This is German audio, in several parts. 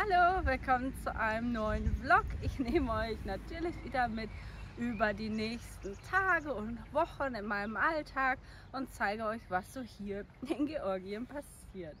Hallo, willkommen zu einem neuen Vlog. Ich nehme euch natürlich wieder mit über die nächsten Tage und Wochen in meinem Alltag und zeige euch, was so hier in Georgien passiert.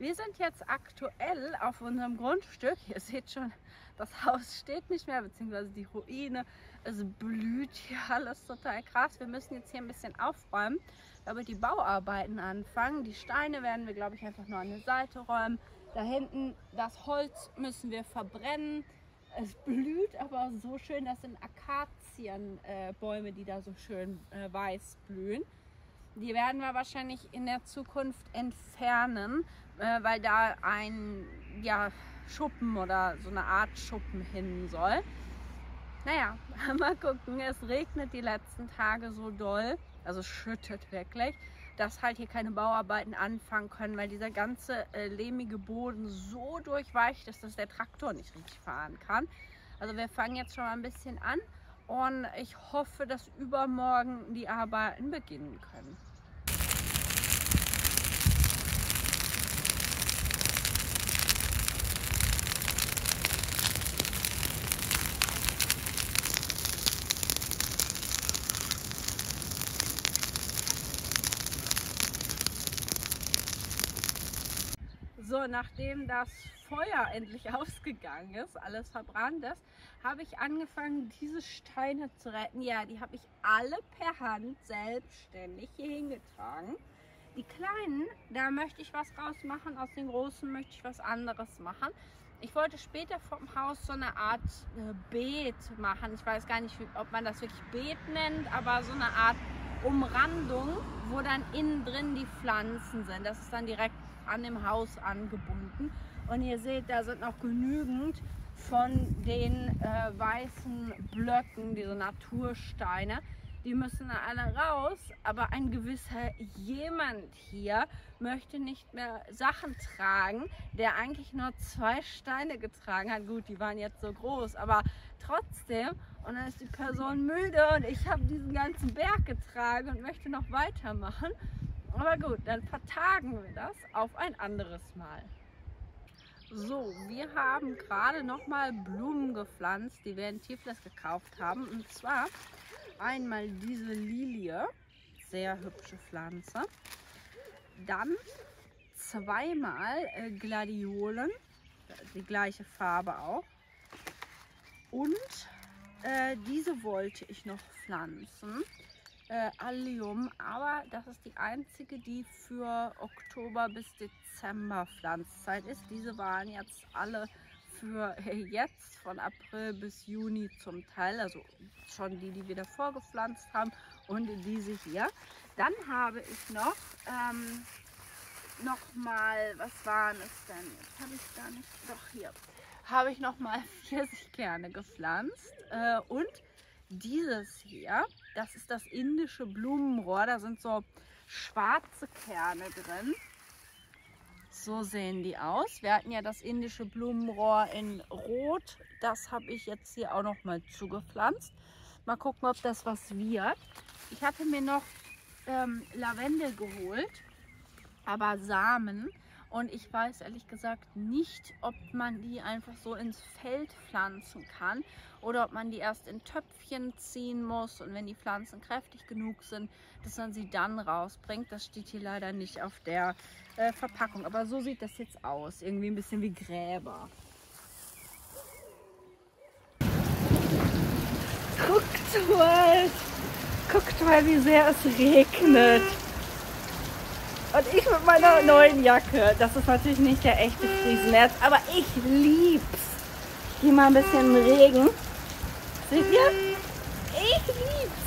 Wir sind jetzt aktuell auf unserem Grundstück. Ihr seht schon, das Haus steht nicht mehr, beziehungsweise die Ruine. Es blüht hier alles total krass. Wir müssen jetzt hier ein bisschen aufräumen, damit die Bauarbeiten anfangen. Die Steine werden wir, glaube ich, einfach nur an die Seite räumen. Da hinten, das Holz müssen wir verbrennen. Es blüht aber so schön, das sind Akazienbäume, äh, die da so schön äh, weiß blühen. Die werden wir wahrscheinlich in der Zukunft entfernen, äh, weil da ein ja, Schuppen oder so eine Art Schuppen hin soll. Naja, mal gucken. Es regnet die letzten Tage so doll, also schüttet wirklich dass halt hier keine Bauarbeiten anfangen können, weil dieser ganze äh, lehmige Boden so durchweicht ist, dass der Traktor nicht richtig fahren kann. Also wir fangen jetzt schon mal ein bisschen an und ich hoffe, dass übermorgen die Arbeiten beginnen können. Nachdem das Feuer endlich ausgegangen ist, alles verbrannt ist, habe ich angefangen, diese Steine zu retten. Ja, die habe ich alle per Hand selbstständig hier hingetragen. Die kleinen, da möchte ich was rausmachen, aus den großen möchte ich was anderes machen. Ich wollte später vom Haus so eine Art äh, Beet machen. Ich weiß gar nicht, ob man das wirklich Beet nennt, aber so eine Art Umrandung, wo dann innen drin die Pflanzen sind. Das ist dann direkt an dem Haus angebunden. Und ihr seht, da sind noch genügend von den äh, weißen Blöcken, diese Natursteine. Die müssen alle raus, aber ein gewisser jemand hier möchte nicht mehr Sachen tragen, der eigentlich nur zwei Steine getragen hat. Gut, die waren jetzt so groß, aber trotzdem. Und dann ist die Person müde und ich habe diesen ganzen Berg getragen und möchte noch weitermachen. Aber gut, dann vertagen wir das auf ein anderes Mal. So, wir haben gerade noch mal Blumen gepflanzt, die wir in Tiflis gekauft haben. Und zwar einmal diese Lilie, sehr hübsche Pflanze. Dann zweimal äh, Gladiolen, die gleiche Farbe auch. Und äh, diese wollte ich noch pflanzen äh, Allium, aber das ist die einzige, die für Oktober bis Dezember Pflanzzeit ist. Diese waren jetzt alle für jetzt von April bis Juni zum Teil, also schon die, die wir davor gepflanzt haben und diese hier. Dann habe ich noch ähm, noch mal, was waren es denn? Jetzt habe ich gar nicht, doch hier, habe ich noch mal Pfirsichkerne gepflanzt äh, und dieses hier, das ist das indische Blumenrohr. Da sind so schwarze Kerne drin. So sehen die aus. Wir hatten ja das indische Blumenrohr in Rot. Das habe ich jetzt hier auch noch mal zugepflanzt. Mal gucken, ob das was wird. Ich hatte mir noch ähm, Lavendel geholt, aber Samen. Und ich weiß ehrlich gesagt nicht, ob man die einfach so ins Feld pflanzen kann oder ob man die erst in Töpfchen ziehen muss und wenn die Pflanzen kräftig genug sind, dass man sie dann rausbringt. Das steht hier leider nicht auf der äh, Verpackung. Aber so sieht das jetzt aus. Irgendwie ein bisschen wie Gräber. Guckt mal! Guckt mal, wie sehr es regnet. Und ich mit meiner neuen Jacke. Das ist natürlich nicht der echte Friesenherz, aber ich lieb's. Hier mal ein bisschen Regen. Seht ihr? Ich lieb's.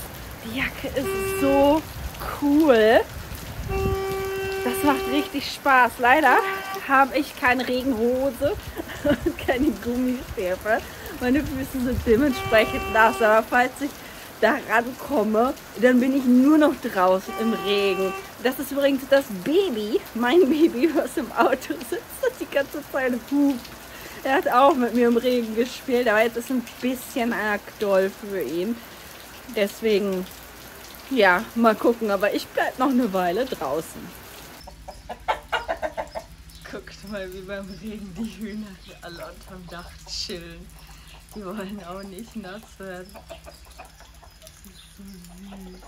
Die Jacke ist so cool. Das macht richtig Spaß. Leider habe ich keine Regenhose und keine Gummistiefel. Meine Füße sind dementsprechend nass. Aber falls ich da rankomme, dann bin ich nur noch draußen im Regen. Das ist übrigens das Baby, mein Baby, was im Auto sitzt und die ganze Zeit hupt. Er hat auch mit mir im Regen gespielt, aber jetzt ist ein bisschen arg doll für ihn. Deswegen, ja, mal gucken. Aber ich bleibe noch eine Weile draußen. Guckt mal, wie beim Regen die Hühner alle unterm Dach chillen. Die wollen auch nicht nass werden. Das ist so süß.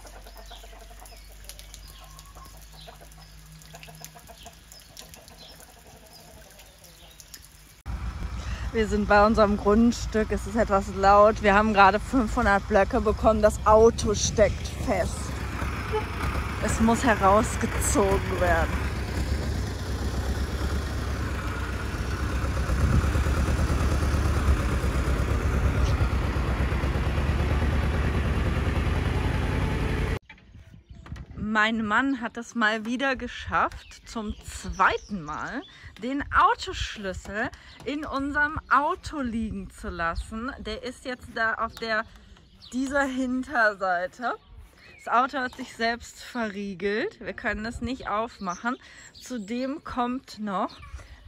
Wir sind bei unserem Grundstück. Es ist etwas laut. Wir haben gerade 500 Blöcke bekommen. Das Auto steckt fest. Es muss herausgezogen werden. Mein Mann hat es mal wieder geschafft, zum zweiten Mal den Autoschlüssel in unserem Auto liegen zu lassen. Der ist jetzt da auf der dieser Hinterseite. Das Auto hat sich selbst verriegelt. Wir können es nicht aufmachen. Zudem kommt noch,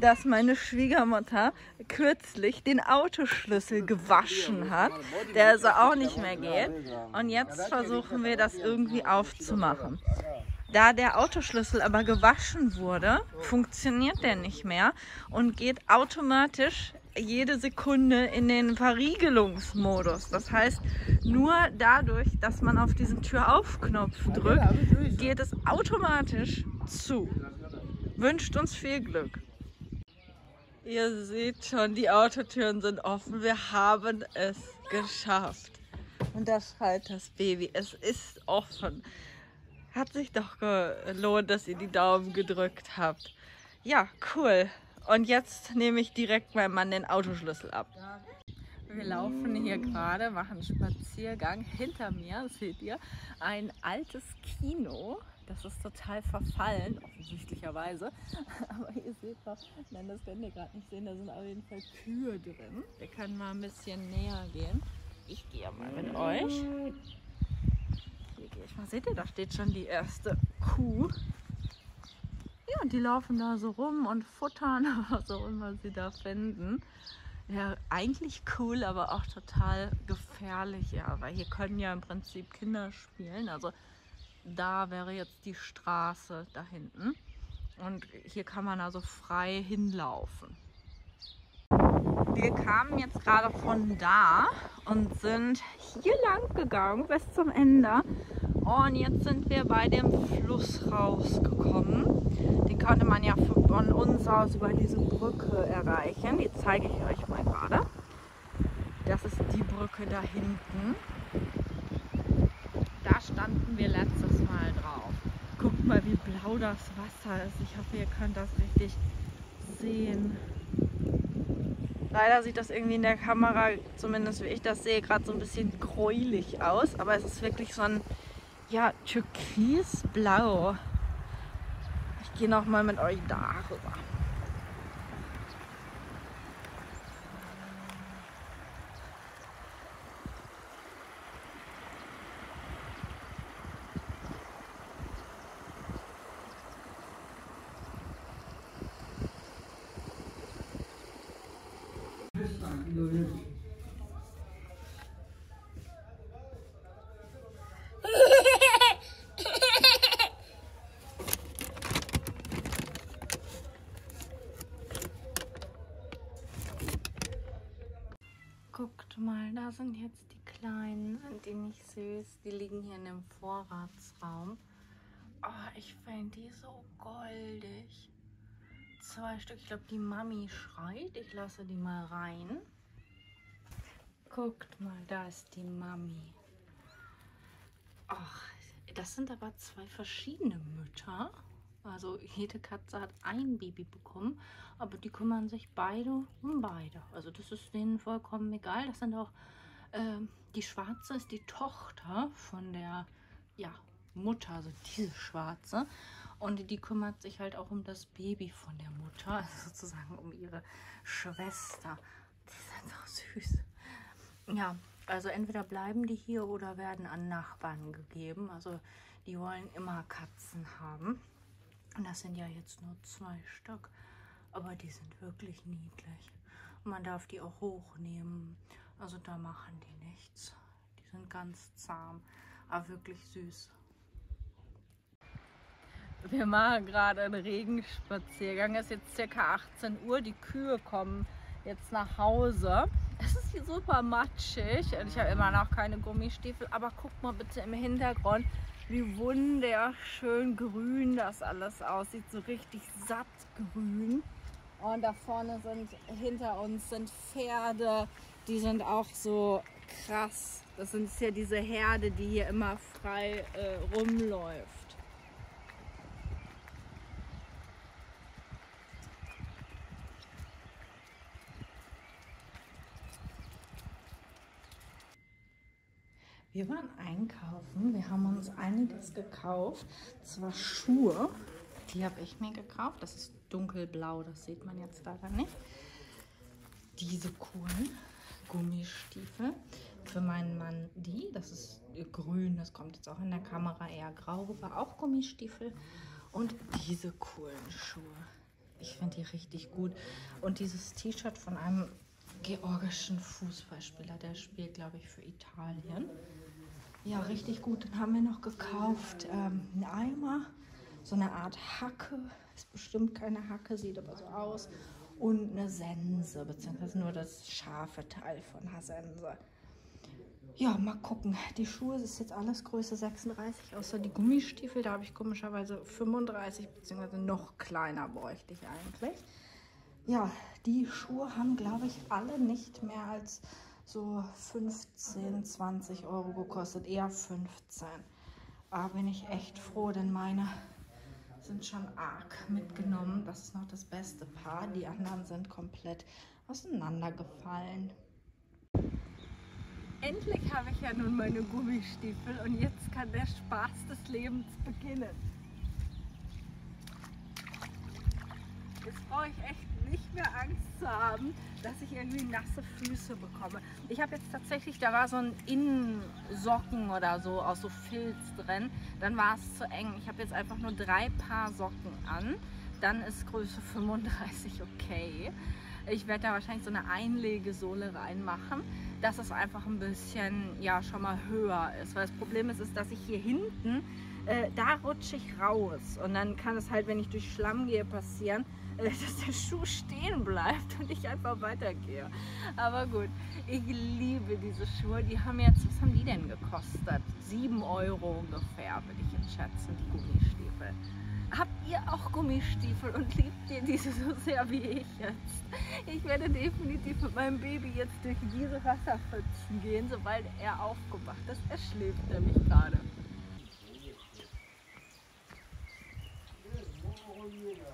dass meine Schwiegermutter kürzlich den Autoschlüssel gewaschen hat, der also auch nicht mehr geht. Und jetzt versuchen wir das irgendwie aufzumachen. Da der Autoschlüssel aber gewaschen wurde, funktioniert der nicht mehr und geht automatisch jede Sekunde in den Verriegelungsmodus. Das heißt, nur dadurch, dass man auf diesen Türaufknopf drückt, geht es automatisch zu. Wünscht uns viel Glück. Ihr seht schon, die Autotüren sind offen. Wir haben es geschafft. Und da schreit das Baby. Es ist offen. Hat sich doch gelohnt, dass ihr die Daumen gedrückt habt. Ja, cool. Und jetzt nehme ich direkt meinem Mann den Autoschlüssel ab. Wir laufen hier gerade, machen Spaziergang. Hinter mir seht ihr ein altes Kino. Das ist total verfallen, offensichtlicherweise. Aber ihr seht doch, nein, das könnt ihr gerade nicht sehen, da sind auf jeden Fall Kühe drin. Wir können mal ein bisschen näher gehen. Ich gehe mal mit euch gehe ich mal. Seht ihr, da steht schon die erste Kuh. Ja, und die laufen da so rum und futtern, was auch immer sie da finden. Ja, eigentlich cool, aber auch total gefährlich, ja, weil hier können ja im Prinzip Kinder spielen. Also da wäre jetzt die Straße da hinten. Und hier kann man also frei hinlaufen. Wir kamen jetzt gerade von da und sind hier lang gegangen bis zum Ende und jetzt sind wir bei dem Fluss rausgekommen. Den konnte man ja von uns aus über diese Brücke erreichen. Die zeige ich euch mal gerade. Das ist die Brücke da hinten. Da standen wir letztes Mal drauf. Guckt mal, wie blau das Wasser ist. Ich hoffe, ihr könnt das richtig sehen. Leider sieht das irgendwie in der Kamera, zumindest wie ich das sehe, gerade so ein bisschen gräulich aus. Aber es ist wirklich so ein ja, türkisblau. Ich gehe noch mal mit euch darüber. Mal, da sind jetzt die kleinen, sind die nicht süß? Die liegen hier in dem Vorratsraum. Oh, ich finde die so goldig. Zwei Stück. Ich glaube, die Mami schreit. Ich lasse die mal rein. Guckt mal, da ist die Mami. Ach, das sind aber zwei verschiedene Mütter. Also jede Katze hat ein Baby bekommen, aber die kümmern sich beide um beide. Also das ist denen vollkommen egal. Das sind auch, äh, die Schwarze ist die Tochter von der ja, Mutter, also diese Schwarze. Und die kümmert sich halt auch um das Baby von der Mutter, also sozusagen um ihre Schwester. Die sind so süß. Ja, also entweder bleiben die hier oder werden an Nachbarn gegeben. Also die wollen immer Katzen haben. Und das sind ja jetzt nur zwei Stück, aber die sind wirklich niedlich. Und man darf die auch hochnehmen. Also da machen die nichts. Die sind ganz zahm, aber wirklich süß. Wir machen gerade einen Regenspaziergang. Es ist jetzt circa 18 Uhr. Die Kühe kommen jetzt nach Hause. Es ist hier super matschig und ich habe immer noch keine Gummistiefel. Aber guck mal bitte im Hintergrund, wie wunderschön grün das alles aussieht. So richtig satt grün. Und da vorne sind, hinter uns sind Pferde. Die sind auch so krass. Das sind ja diese Herde, die hier immer frei äh, rumläuft. Wir waren einkaufen, wir haben uns einiges gekauft. Zwar Schuhe, die habe ich mir gekauft. Das ist dunkelblau, das sieht man jetzt leider nicht. Diese coolen Gummistiefel. Für meinen Mann die, das ist grün, das kommt jetzt auch in der Kamera eher grau rüber, auch Gummistiefel. Und diese coolen Schuhe. Ich finde die richtig gut. Und dieses T-Shirt von einem georgischen Fußballspieler, der spielt, glaube ich, für Italien. Ja, richtig gut. Dann haben wir noch gekauft ähm, einen Eimer, so eine Art Hacke. Ist bestimmt keine Hacke, sieht aber so aus. Und eine Sense, beziehungsweise nur das scharfe Teil von einer Sense. Ja, mal gucken. Die Schuhe ist jetzt alles Größe 36, außer die Gummistiefel. Da habe ich komischerweise 35, beziehungsweise noch kleiner bräuchte ich eigentlich. Ja, die Schuhe haben, glaube ich, alle nicht mehr als so 15, 20 Euro gekostet, eher 15. Aber bin ich echt froh, denn meine sind schon arg mitgenommen. Das ist noch das beste Paar. Die anderen sind komplett auseinandergefallen. Endlich habe ich ja nun meine Gummistiefel und jetzt kann der Spaß des Lebens beginnen. Jetzt brauche ich echt nicht mehr Angst zu haben, dass ich irgendwie nasse Füße bekomme. Ich habe jetzt tatsächlich, da war so ein Innensocken oder so aus so Filz drin. Dann war es zu eng. Ich habe jetzt einfach nur drei Paar Socken an. Dann ist Größe 35 okay. Ich werde da wahrscheinlich so eine Einlegesohle reinmachen, dass es einfach ein bisschen, ja, schon mal höher ist. Weil das Problem ist, ist dass ich hier hinten, äh, da rutsche ich raus. Und dann kann es halt, wenn ich durch Schlamm gehe, passieren, äh, dass der Schuh stehen bleibt und ich einfach weitergehe. Aber gut, ich liebe diese Schuhe. Die haben jetzt, was haben die denn gekostet? 7 Euro ungefähr, würde ich jetzt schätzen, die Gummistiefel. Habt ihr auch Gummistiefel und liebt ihr diese so sehr wie ich jetzt? Ich werde definitiv mit meinem Baby jetzt durch diese Wasserpfützen gehen, sobald er aufgewacht ist. Er schläft nämlich gerade. year.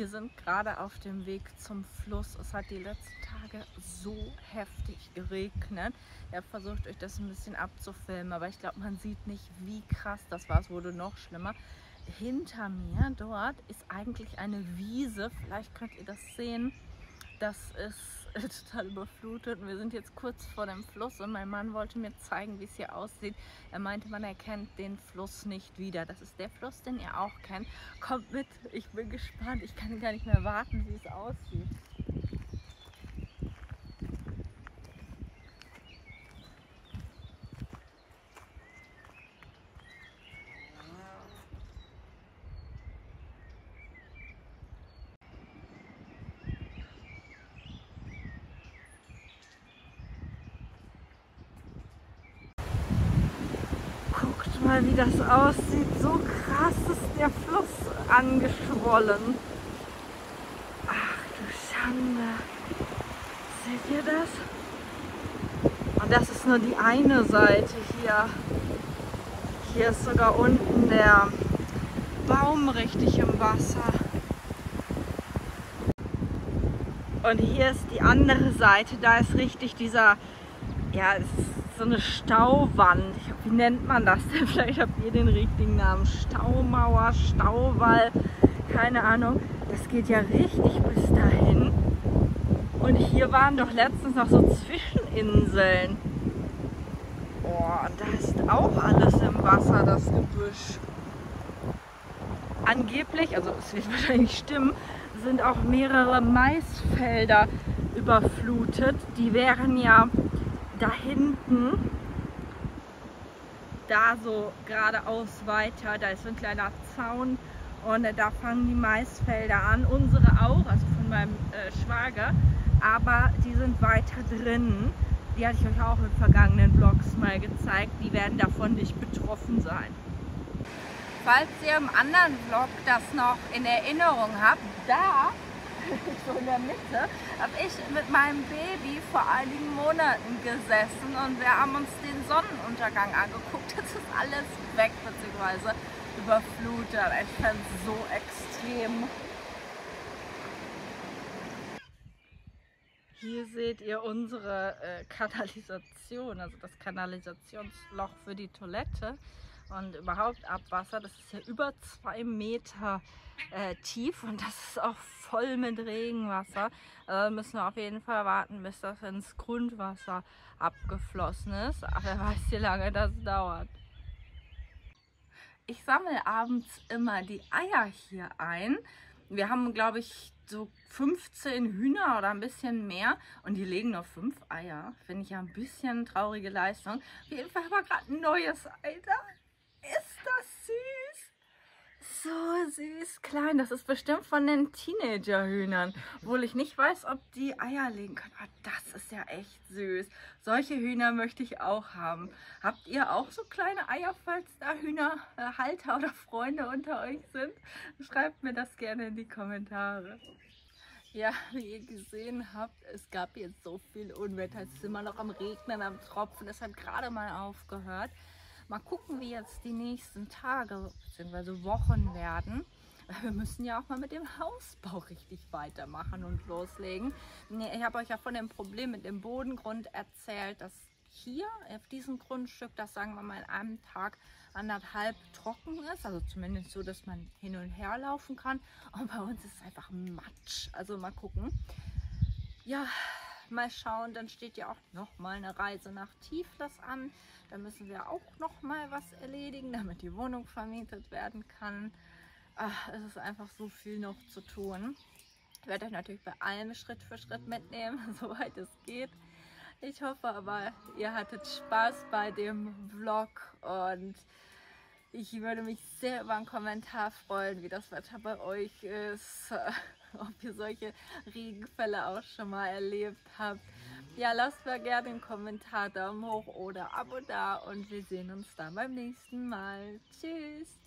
Wir sind gerade auf dem Weg zum Fluss. Es hat die letzten Tage so heftig geregnet. Ich habe versucht, euch das ein bisschen abzufilmen, aber ich glaube, man sieht nicht, wie krass das war. Es wurde noch schlimmer. Hinter mir dort ist eigentlich eine Wiese. Vielleicht könnt ihr das sehen. Das ist total überflutet und wir sind jetzt kurz vor dem Fluss und mein Mann wollte mir zeigen, wie es hier aussieht. Er meinte, man erkennt den Fluss nicht wieder. Das ist der Fluss, den ihr auch kennt. Kommt mit, ich bin gespannt. Ich kann gar nicht mehr warten, wie es aussieht. mal, wie das aussieht. So krass ist der Fluss angeschwollen. Ach du Schande. Seht ihr das? Und das ist nur die eine Seite hier. Hier ist sogar unten der Baum richtig im Wasser. Und hier ist die andere Seite, da ist richtig dieser, ja, es ist so eine Stauwand. Wie nennt man das denn? Vielleicht habt ihr den richtigen Namen. Staumauer, Stauwall, keine Ahnung. Das geht ja richtig bis dahin. Und hier waren doch letztens noch so Zwischeninseln. Und da ist auch alles im Wasser, das Gebüsch. Angeblich, also es wird wahrscheinlich stimmen, sind auch mehrere Maisfelder überflutet. Die wären ja da hinten, da so geradeaus weiter, da ist so ein kleiner Zaun und da fangen die Maisfelder an, unsere auch, also von meinem äh, Schwager, aber die sind weiter drin. Die hatte ich euch auch in vergangenen Vlogs mal gezeigt, die werden davon nicht betroffen sein. Falls ihr im anderen Vlog das noch in Erinnerung habt, da so in der Mitte, habe ich mit meinem Baby vor einigen Monaten gesessen und wir haben uns den Sonnenuntergang angeguckt. Jetzt ist alles weg, beziehungsweise überflutet. Ich fand es so extrem. Hier seht ihr unsere äh, Kanalisation, also das Kanalisationsloch für die Toilette und überhaupt Abwasser. Das ist ja über zwei Meter äh, tief und das ist auch voll mit Regenwasser. Also müssen wir auf jeden Fall warten, bis das ins Grundwasser abgeflossen ist. Aber wer weiß, wie lange das dauert. Ich sammle abends immer die Eier hier ein. Wir haben, glaube ich, so 15 Hühner oder ein bisschen mehr und die legen nur 5 Eier. Finde ich ja ein bisschen traurige Leistung. Auf jeden Fall haben wir gerade ein neues Ei da. Ist das süß? So süß, klein. Das ist bestimmt von den Teenager-Hühnern. Obwohl ich nicht weiß, ob die Eier legen können. Aber das ist ja echt süß. Solche Hühner möchte ich auch haben. Habt ihr auch so kleine Eier, falls da Hühnerhalter oder Freunde unter euch sind? Schreibt mir das gerne in die Kommentare. Ja, wie ihr gesehen habt, es gab jetzt so viel Unwetter. Es ist immer noch am Regnen, am Tropfen. Es hat gerade mal aufgehört. Mal gucken, wie jetzt die nächsten Tage bzw. Wochen werden. Wir müssen ja auch mal mit dem Hausbau richtig weitermachen und loslegen. Ich habe euch ja von dem Problem mit dem Bodengrund erzählt, dass hier auf diesem Grundstück, das sagen wir mal in einem Tag anderthalb trocken ist, also zumindest so, dass man hin und her laufen kann. Und bei uns ist es einfach Matsch. Also mal gucken. Ja, mal schauen. Dann steht ja auch noch mal eine Reise nach Tiflis an. Da müssen wir auch noch mal was erledigen, damit die Wohnung vermietet werden kann. Ach, es ist einfach so viel noch zu tun. Ich werde euch natürlich bei allem Schritt für Schritt mitnehmen, soweit es geht. Ich hoffe aber, ihr hattet Spaß bei dem Vlog und ich würde mich sehr über einen Kommentar freuen, wie das Wetter bei euch ist, ob ihr solche Regenfälle auch schon mal erlebt habt. Ja, lasst mir gerne einen Kommentar, Daumen hoch oder Abo da und wir sehen uns dann beim nächsten Mal. Tschüss!